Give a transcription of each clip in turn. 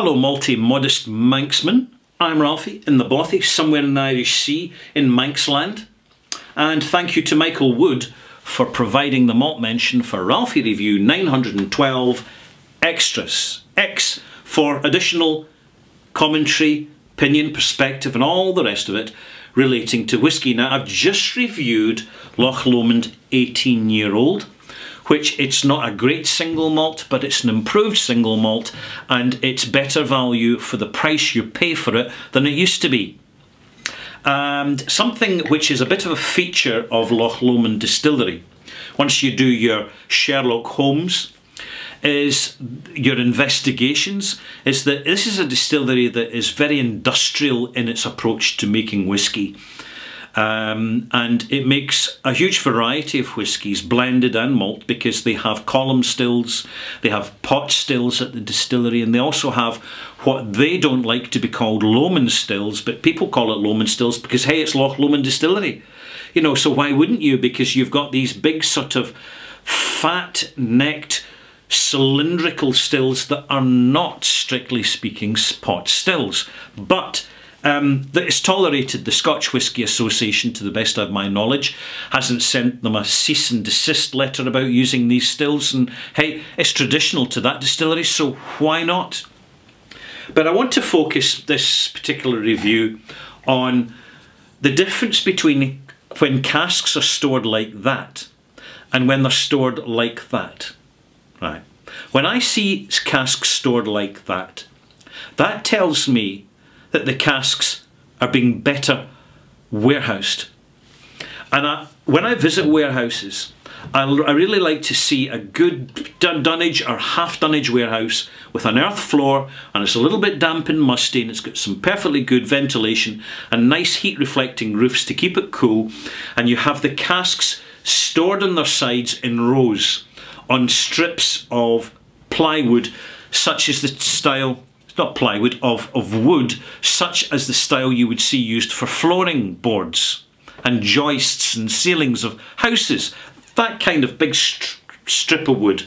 Hello, multi modest Manxman. I'm Ralfy in the Bothy, somewhere in the Irish Sea in Manxland. And thank you to Michael Wood for providing the malt mention for Ralfy Review 912 Extras. X for additional commentary, opinion, perspective, and all the rest of it relating to whisky. Now, I've just reviewed Loch Lomond 18 year old which it's not a great single malt, but it's an improved single malt and it's better value for the price you pay for it than it used to be. And something which is a bit of a feature of Loch Lomond Distillery, once you do your Sherlock Holmes, is your investigations is that this is a distillery that is very industrial in its approach to making whisky. Um, and it makes a huge variety of whiskies, blended and malt, because they have column stills, they have pot stills at the distillery, and they also have what they don't like to be called Lomond stills, but people call it Lomond stills because, hey, it's Loch Lomond Distillery. You know, so why wouldn't you? Because you've got these big sort of fat necked cylindrical stills that are not, strictly speaking, pot stills. But um, that is tolerated. The Scotch Whisky Association, to the best of my knowledge, hasn't sent them a cease and desist letter about using these stills. And hey, it's traditional to that distillery, so why not? But I want to focus this particular review on the difference between when casks are stored like that and when they're stored like that. Right. When I see casks stored like that, that tells me that the casks are being better warehoused. And I, when I visit warehouses, I, I really like to see a good dunnage or half dunnage warehouse with an earth floor and it's a little bit damp and musty and it's got some perfectly good ventilation and nice heat reflecting roofs to keep it cool and you have the casks stored on their sides in rows on strips of plywood such as the style not plywood, of, of wood, such as the style you would see used for flooring boards and joists and ceilings of houses. That kind of big strip of wood.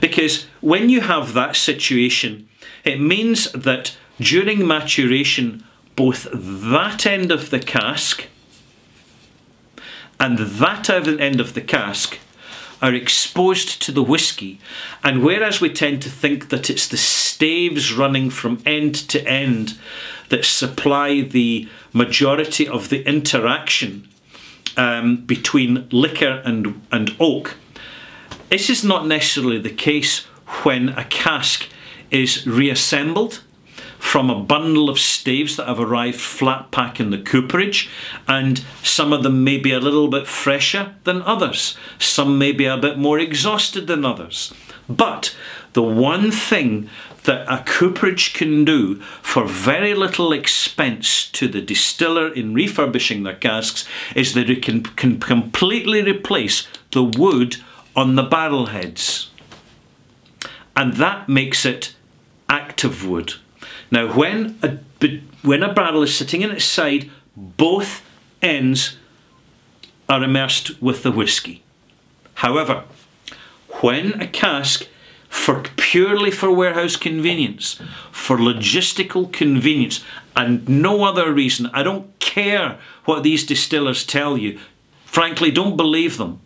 Because when you have that situation, it means that during maturation, both that end of the cask and that other end of the cask are exposed to the whisky. And whereas we tend to think that it's the staves running from end to end that supply the majority of the interaction um, between liquor and, and oak, this is not necessarily the case when a cask is reassembled from a bundle of staves that have arrived flat pack in the cooperage and some of them may be a little bit fresher than others. Some may be a bit more exhausted than others. But the one thing that a cooperage can do for very little expense to the distiller in refurbishing their casks is that it can, can completely replace the wood on the barrel heads. And that makes it active wood. Now, when a, when a barrel is sitting in its side, both ends are immersed with the whisky. However, when a cask, for purely for warehouse convenience, for logistical convenience, and no other reason, I don't care what these distillers tell you, frankly, don't believe them.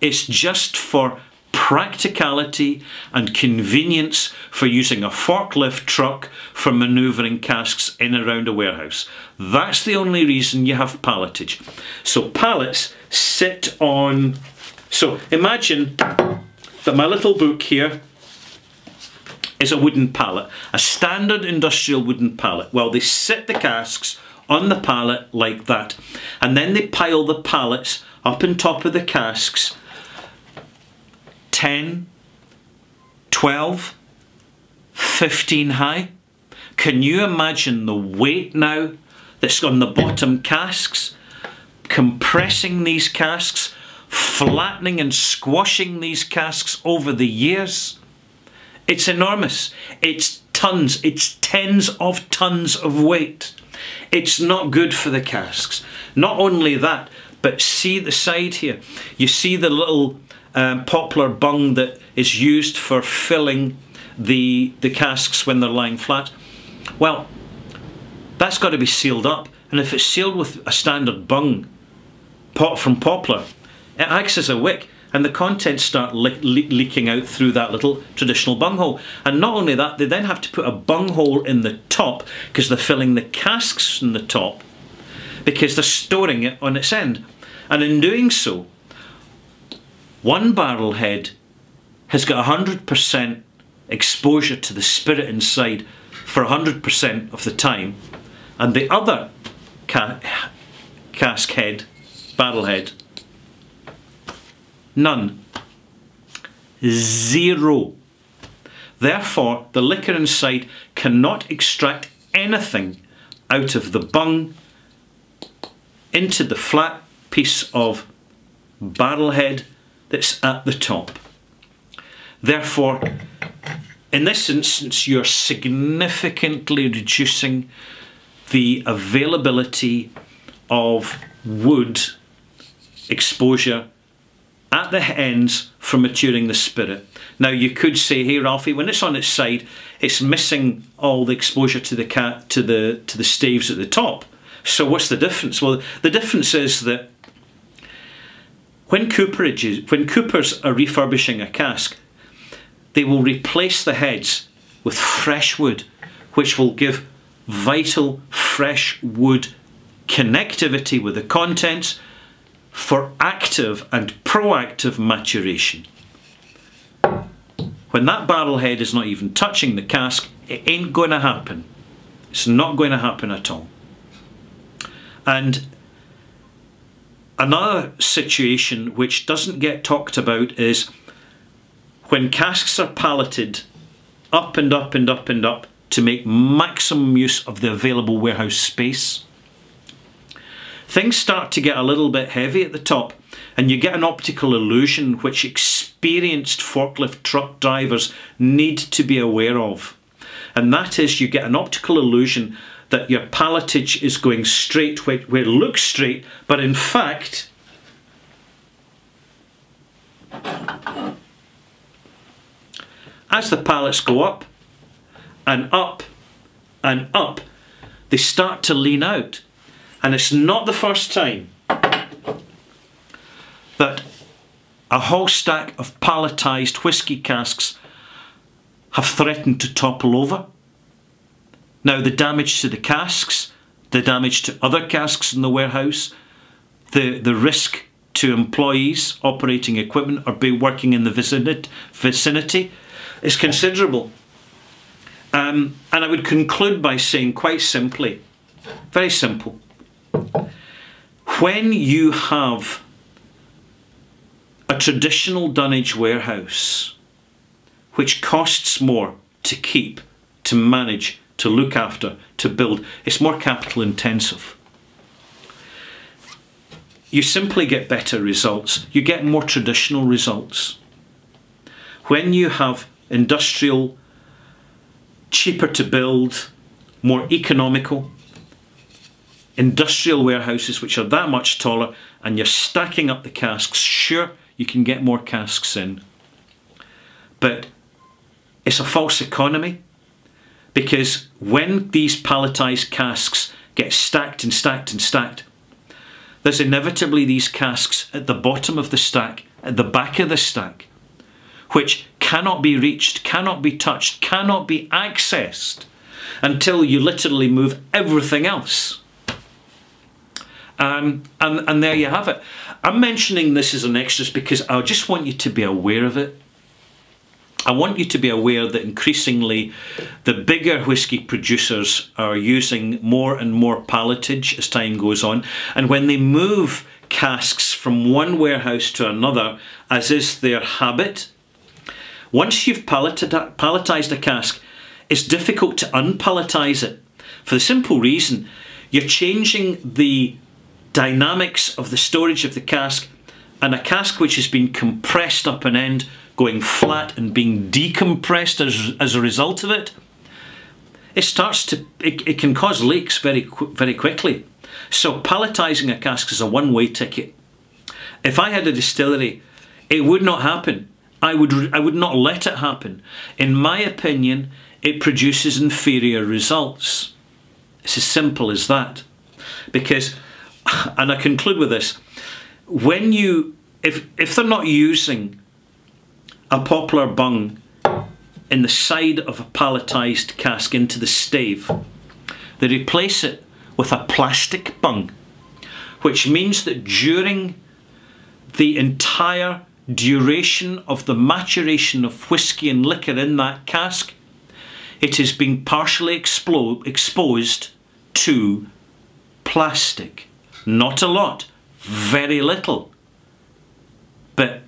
It's just for practicality and convenience for using a forklift truck for manoeuvring casks in and around a warehouse. That's the only reason you have palletage. So pallets sit on, so imagine that my little book here is a wooden pallet, a standard industrial wooden pallet. Well, they set the casks on the pallet like that, and then they pile the pallets up on top of the casks 10, 12, 15 high. Can you imagine the weight now that's on the bottom casks? Compressing these casks, flattening and squashing these casks over the years. It's enormous. It's tons, it's tens of tons of weight. It's not good for the casks. Not only that, but see the side here. You see the little um, poplar bung that is used for filling the, the casks when they're lying flat? Well, that's got to be sealed up. And if it's sealed with a standard bung pot from poplar, it acts as a wick and the contents start le le leaking out through that little traditional bunghole. And not only that, they then have to put a bunghole in the top because they're filling the casks in the top because they're storing it on its end. And in doing so, one barrel head has got 100% exposure to the spirit inside for 100% of the time, and the other ca cask head, barrel head, none. Zero. Therefore, the liquor inside cannot extract anything out of the bung into the flat piece of barrel head that's at the top. Therefore, in this instance, you're significantly reducing the availability of wood exposure at the ends for maturing the spirit. Now you could say, "Hey, Ralfy, when it's on its side, it's missing all the exposure to the cat to the to the staves at the top. So what's the difference?" Well, the difference is that when cooperages, when coopers are refurbishing a cask, they will replace the heads with fresh wood, which will give vital fresh wood connectivity with the contents for active and proactive maturation. When that barrel head is not even touching the cask, it ain't going to happen. It's not going to happen at all. And another situation which doesn't get talked about is when casks are palleted up and up and up and up to make maximum use of the available warehouse space, things start to get a little bit heavy at the top and you get an optical illusion which experienced forklift truck drivers need to be aware of. And that is you get an optical illusion that your palletage is going straight where, where it looks straight, but in fact, as the pallets go up and up and up, they start to lean out. And it's not the first time that a whole stack of palletised whisky casks have threatened to topple over. Now the damage to the casks, the damage to other casks in the warehouse, the, the risk to employees operating equipment or be working in the vicinity is considerable. Um, and I would conclude by saying quite simply, very simple, when you have a traditional dunnage warehouse which costs more to keep, to manage, to look after, to build. It's more capital intensive. You simply get better results. You get more traditional results. When you have industrial, cheaper to build, more economical, industrial warehouses which are that much taller and you're stacking up the casks, sure, you can get more casks in. But it's a false economy because when these palletized casks get stacked and stacked and stacked, there's inevitably these casks at the bottom of the stack, at the back of the stack, which cannot be reached, cannot be touched, cannot be accessed until you literally move everything else. Um, and, and there you have it. I'm mentioning this as an extra because I just want you to be aware of it. I want you to be aware that increasingly the bigger whisky producers are using more and more palletage as time goes on. And when they move casks from one warehouse to another, as is their habit, once you've palletized a cask, it's difficult to unpalletize it for the simple reason you're changing the dynamics of the storage of the cask and a cask which has been compressed up an end going flat and being decompressed as, as a result of it, it starts to, it, it can cause leaks very, very quickly. So palletizing a cask is a one-way ticket. If I had a distillery, it would not happen I would, I would not let it happen. In my opinion, it produces inferior results. It's as simple as that. Because, and I conclude with this, when you, if, if they're not using a poplar bung in the side of a palletised cask into the stave, they replace it with a plastic bung, which means that during the entire duration of the maturation of whisky and liquor in that cask, it is being partially exposed to plastic. Not a lot, very little. But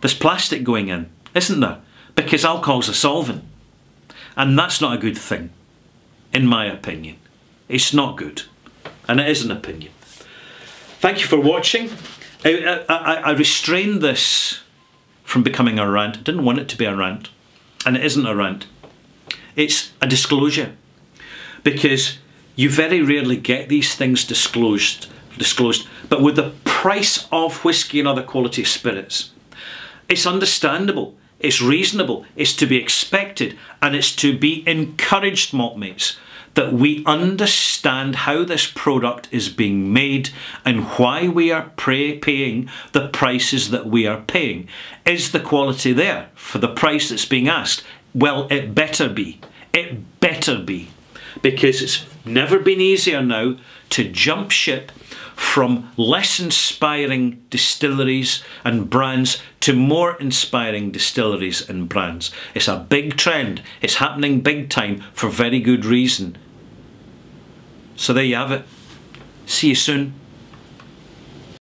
there's plastic going in, isn't there? Because alcohol's a solvent. And that's not a good thing, in my opinion. It's not good. And it is an opinion. Thank you for watching. I, I, I restrained this from becoming a rant. I didn't want it to be a rant. And it isn't a rant. It's a disclosure. Because you very rarely get these things disclosed, disclosed. But with the price of whisky and other quality spirits, it's understandable, it's reasonable, it's to be expected, and it's to be encouraged, maltmates, that we understand how this product is being made and why we are paying the prices that we are paying. Is the quality there for the price that's being asked? Well, it better be. It better be. Because it's never been easier now to jump ship from less inspiring distilleries and brands to more inspiring distilleries and brands. It's a big trend. It's happening big time for very good reason. So there you have it. See you soon.